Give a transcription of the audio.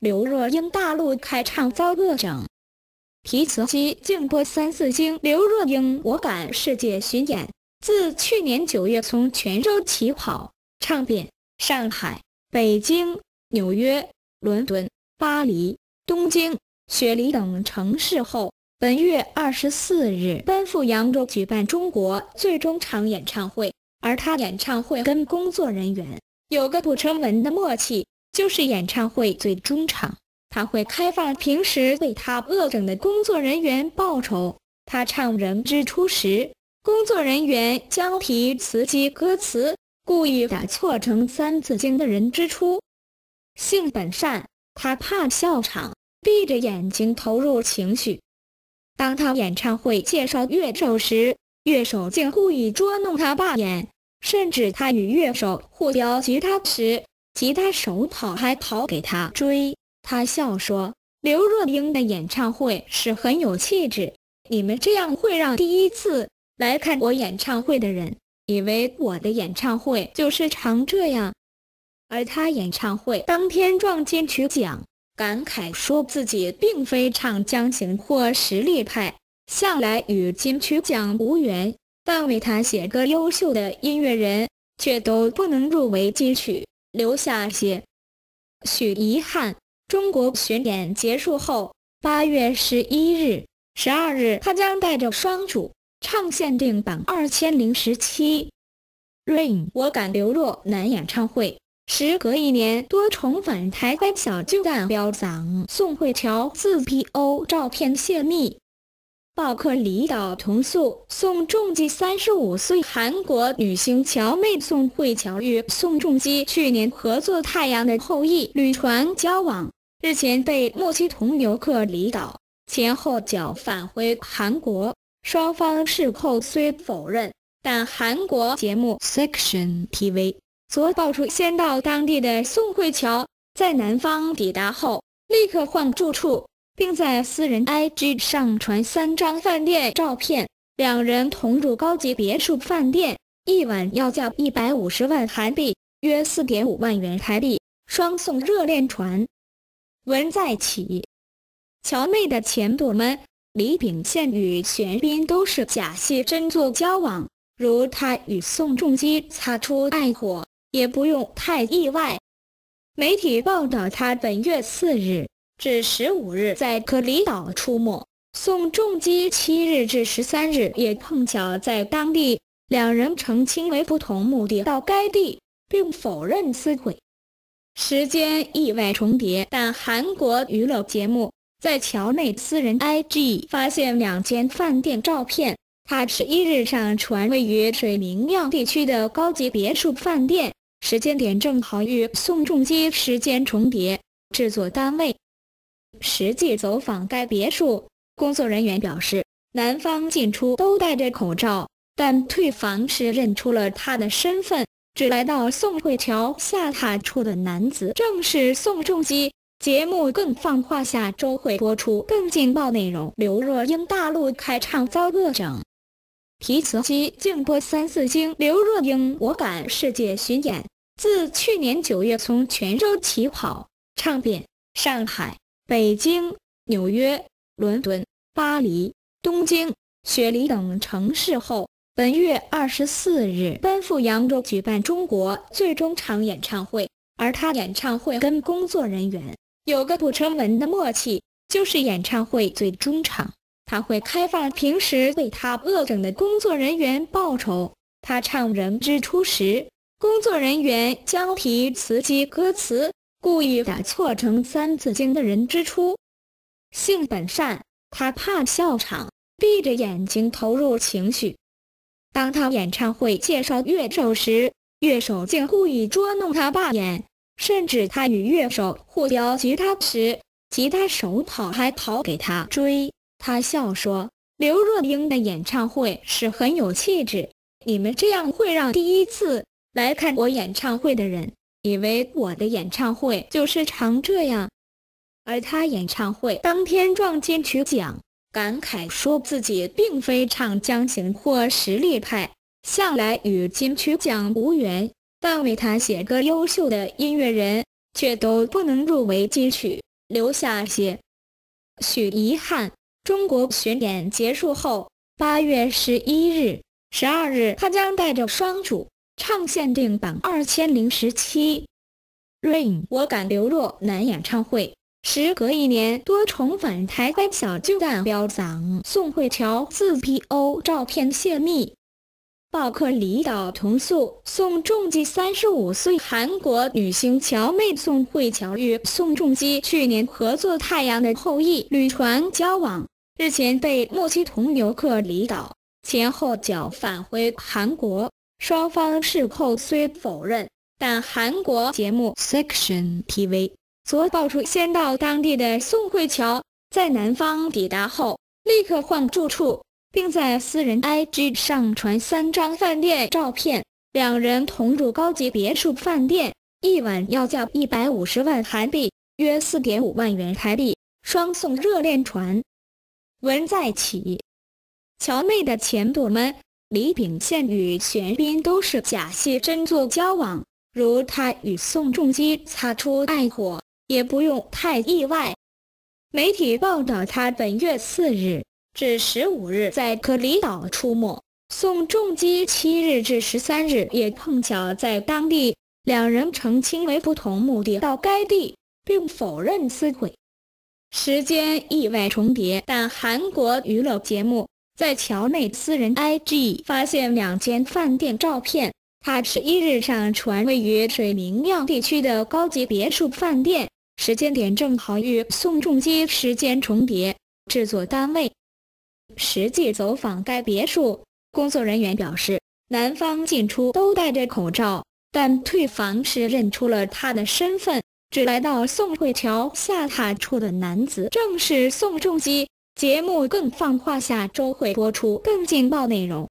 刘若英大陆开唱遭恶整，提词机静播三四经。刘若英我敢世界巡演，自去年九月从泉州起跑，唱遍上海、北京、纽约、伦敦、巴黎、东京、雪梨等城市后，本月二十四日奔赴扬州举办中国最终场演唱会。而他演唱会跟工作人员有个不成文的默契。就是演唱会最终场，他会开放平时为他恶整的工作人员报酬。他唱《人之初》时，工作人员将提词及歌词故意打错成《三字经》的人之初。性本善，他怕笑场，闭着眼睛投入情绪。当他演唱会介绍乐手时，乐手竟故意捉弄他罢演，甚至他与乐手互飙吉他时。吉他手跑还跑给他追，他笑说：“刘若英的演唱会是很有气质，你们这样会让第一次来看我演唱会的人以为我的演唱会就是常这样。”而他演唱会当天撞金曲奖，感慨说自己并非唱将型或实力派，向来与金曲奖无缘，但为他写歌优秀的音乐人却都不能入围金曲。留下些许遗憾。中国巡演结束后，八月十一日、十二日，他将带着双主唱限定版二千零十七《Rain》我敢刘若男演唱会。时隔一年多重返台湾，小巨蛋飙嗓。宋慧乔自 P.O. 照片泄密。报客离岛同宿，宋仲基三十五岁，韩国女星乔妹宋慧乔与宋仲基去年合作《太阳的后裔》旅船交往，日前被莫西同游客离岛，前后脚返回韩国。双方事后虽否认，但韩国节目 Section TV 昨爆出，先到当地的宋慧乔在男方抵达后，立刻换住处。并在私人 IG 上传三张饭店照片，两人同住高级别墅饭店，一晚要价一百五十万韩币，约四点五万元台币。双宋热恋传闻再起，乔妹的前度们李秉宪与玄彬都是假戏真做交往，如他与宋仲基擦出爱火，也不用太意外。媒体报道，他本月四日。至十五日在可里岛出没，宋仲基七日至十三日也碰巧在当地，两人澄清为不同目的到该地，并否认私会，时间意外重叠。但韩国娱乐节目在桥内私人 IG 发现两间饭店照片，他十一日上传位于水明漾地区的高级别墅饭店，时间点正好与宋仲基时间重叠，制作单位。实际走访该别墅，工作人员表示，男方进出都戴着口罩，但退房时认出了他的身份。只来到宋慧乔下榻处的男子正是宋仲基。节目更放话下周会播出更劲爆内容。刘若英大陆开唱遭恶整，提词机静播三四经。刘若英我敢世界巡演，自去年九月从泉州起跑，唱遍上海。北京、纽约、伦敦、巴黎、东京、雪梨等城市后，本月二十四日奔赴扬州举办中国最终场演唱会。而他演唱会跟工作人员有个不成文的默契，就是演唱会最终场，他会开放平时为他恶整的工作人员报酬。他唱《人之初》时，工作人员将提词机歌词。故意打错成《三字经》的人之初，性本善，他怕笑场，闭着眼睛投入情绪。当他演唱会介绍乐手时，乐手竟故意捉弄他罢演，甚至他与乐手互飙吉他时，吉他手跑还跑给他追。他笑说：“刘若英的演唱会是很有气质，你们这样会让第一次来看我演唱会的人。”以为我的演唱会就是常这样，而他演唱会当天撞金曲奖，感慨说自己并非唱将型或实力派，向来与金曲奖无缘，但为他写歌优秀的音乐人却都不能入围金曲。留下些许遗憾。中国巡演结束后，八月十一日、十二日，他将带着双主唱限定版二千零十七《Rain》我敢流落男演唱会。时隔一年多重返台湾小巨蛋飙嗓，宋慧乔自 P.O 照片泄密，报客离岛同宿宋仲基三十五岁，韩国女星乔妹宋慧乔与宋仲基去年合作《太阳的后裔》旅船交往，日前被莫西同游客离岛，前后脚返回韩国，双方事后虽否认，但韩国节目 Section TV。昨爆出，先到当地的宋慧乔在南方抵达后，立刻换住处，并在私人 IG 上传三张饭店照片。两人同住高级别墅饭店，一晚要价一百五十万韩币，约四点五万元台币。双宋热恋传闻再起，乔妹的前度们李秉宪与玄彬都是假戏真做交往，如他与宋仲基擦出爱火。也不用太意外。媒体报道，他本月四日至十五日在克里岛出没，宋仲基七日至十三日也碰巧在当地。两人澄清为不同目的到该地，并否认私会，时间意外重叠。但韩国娱乐节目在桥内私人 IG 发现两间饭店照片，他十一日上传位于水明漾地区的高级别墅饭店。时间点正好与宋仲基时间重叠。制作单位实际走访该别墅，工作人员表示，男方进出都戴着口罩，但退房时认出了他的身份。只来到宋慧乔下榻处的男子正是宋仲基。节目更放话下周会播出更劲爆内容。